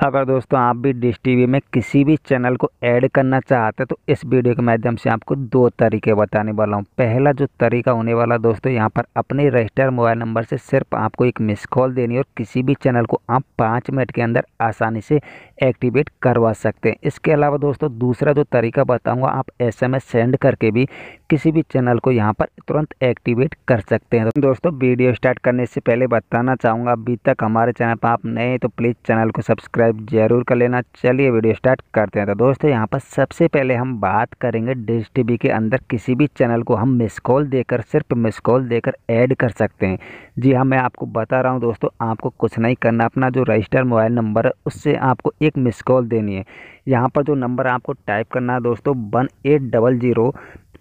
अगर दोस्तों आप भी डिश टीवी में किसी भी चैनल को ऐड करना चाहते हैं तो इस वीडियो के माध्यम से आपको दो तरीके बताने वाला हूँ। पहला जो तरीका होने वाला दोस्तों, यहाँ पर अपने रजिस्टर मोबाइल नंबर से सिर्फ़ आपको एक मिस कॉल देनी और किसी भी चैनल को आप पाँच मिनट के अंदर आसानी से एक्टिवेट करवा सकते हैं। इसके अलावा दोस्तों, दूसरा जो तरीका बताऊँगा, आप एसएमएस सेंड करके भी किसी भी चैनल को यहाँ पर तुरंत एक्टिवेट कर सकते हैं। तो दोस्तों, वीडियो स्टार्ट करने से पहले बताना चाहूँगा, अभी तक हमारे चैनल पर आप नए हैं तो प्लीज़ चैनल को सब्सक्राइब ज़रूर कर लेना। चलिए वीडियो स्टार्ट करते हैं। तो दोस्तों, यहाँ पर सबसे पहले हम बात करेंगे डिश टीवी के अंदर किसी भी चैनल को हम मिस कॉल देकर, सिर्फ़ मिस कॉल देकर ऐड कर सकते हैं। जी हाँ मैं आपको बता रहा हूँ दोस्तों, आपको कुछ नहीं करना, अपना जो रजिस्टर मोबाइल नंबर है उससे आपको एक मिस कॉल देनी है। यहाँ पर जो नंबर आपको टाइप करना है दोस्तों, one eight double zero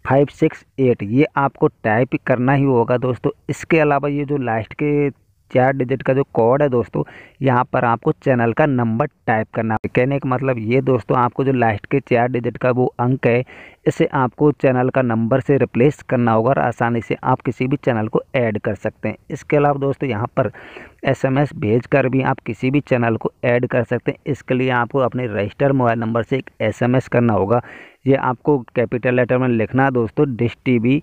five six eight ये आपको टाइप करना ही होगा दोस्तों। इसके अलावा ये जो लास्ट के चार डिजिट का जो कोड है दोस्तों, यहाँ पर आपको चैनल का नंबर टाइप करना है। कहने का मतलब ये दोस्तों, आपको जो लास्ट के चार डिजिट का वो अंक है, इसे आपको चैनल का नंबर से रिप्लेस करना होगा और आसानी से आप किसी भी चैनल को ऐड कर सकते हैं। इसके अलावा दोस्तों, यहाँ पर एसएमएस भेजकर भी आप किसी भी चैनल को ऐड कर सकते हैं। इसके लिए आपको अपने रजिस्टर मोबाइल नंबर से एक एसएमएस करना होगा। ये आपको कैपिटल लेटर में लिखना दोस्तों dash T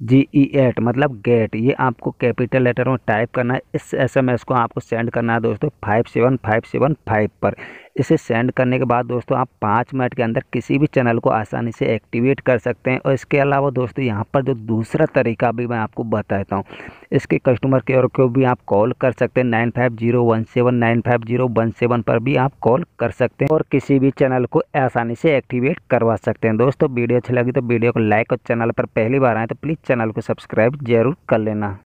G E eight मतलब गेट ये आपको कैपिटल लेटर में टाइप करना है। इस एसएमएस को आपको सेंड करना है दोस्तों five seven five seven five पर। इसे सेंड करने के बाद दोस्तों आप पाँच मिनट के अंदर किसी भी चैनल को आसानी से एक्टिवेट कर सकते हैं। और इसके अलावा दोस्तों यहाँ पर जो दूसरा तरीका भी मैं आपको बताता हूँ, इसके कस्टमर केयर को भी आप कॉल कर सकते हैं। Nine five zero one seven nine five zero one seven पर भी आप कॉल कर सकते हैं और किसी भी चैनल को आसानी से एक्टिवेट करवा सकते हैं। दोस्तों वीडियो अच्छी लगी तो वीडियो को लाइक और चैनल पर पहली बार आए तो प्लीज़ चैनल को सब्सक्राइब ज़रूर कर लेना।